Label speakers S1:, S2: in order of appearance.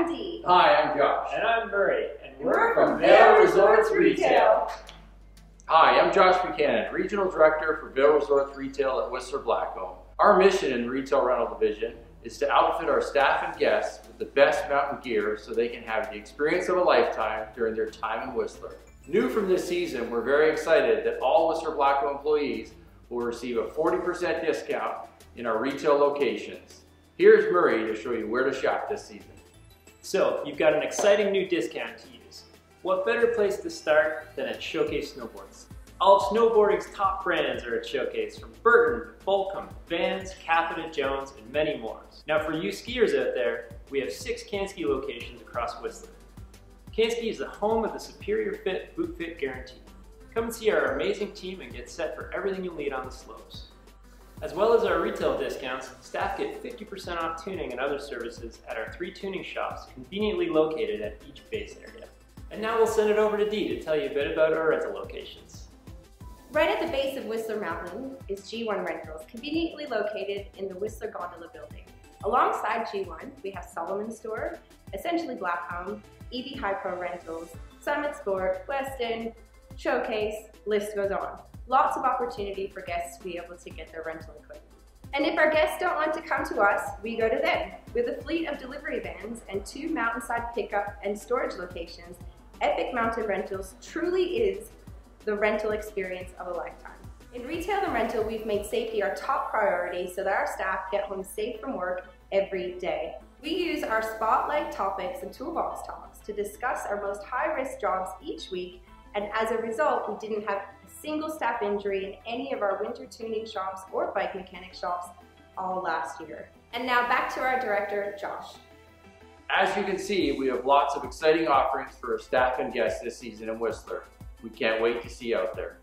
S1: I'm Dee.
S2: Hi, I'm Josh.
S3: And I'm Murray, and we're,
S1: We're
S3: from
S1: from
S3: Vail
S1: Vail
S3: Resorts
S1: Resorts
S3: Retail.
S2: Hi, I'm Josh Buchanan, Regional Director for Vail Resorts Retail at Whistler Blackcomb. Our mission in the Retail Rental Division is to outfit our staff and guests with the best mountain gear so they can have the experience of a lifetime during their time in Whistler. New from this season, we're very excited that all Whistler Blackcomb employees will receive a 40% discount in our retail locations. Here's Murray to show you where to shop this season.
S3: So, you've got an exciting new discount to use. What better place to start than at Showcase Snowboards? All of snowboarding's top brands are at Showcase, from Burton, Volcom, Vans, Capita, Jones, and many more. Now for you skiers out there, we have six Can-Ski locations across Whistler. Can-Ski is the home of the Superior Fit Boot Fit Guarantee. Come and see our amazing team and get set for everything you'll need on the slopes. As well as our retail discounts, staff get 50% off tuning and other services at our three tuning shops conveniently located at each base area. And now we'll send it over to Dee to tell you a bit about our rental locations.
S1: Right at the base of Whistler Mountain is G1 Rentals, conveniently located in the Whistler Gondola building. Alongside G1, we have Salomon Store, Essentially Blackcomb, EV High Pro Rentals, Summit Sport, Weston, Showcase, list goes on. Lots of opportunity for guests to be able to get their rental equipment. And if our guests don't want to come to us, we go to them. With a fleet of delivery vans and two mountainside pickup and storage locations, Epic Mountain Rentals truly is the rental experience of a lifetime. In retail and rental, we've made safety our top priority so that our staff get home safe from work every day. We use our spotlight topics and toolbox talks to discuss our most high-risk jobs each week, and as a result, we didn't have single staff injury in any of our winter tuning shops or bike mechanic shops all last year. And now back to our director, Josh.
S2: As you can see, we have lots of exciting offerings for our staff and guests this season in Whistler. We can't wait to see you out there.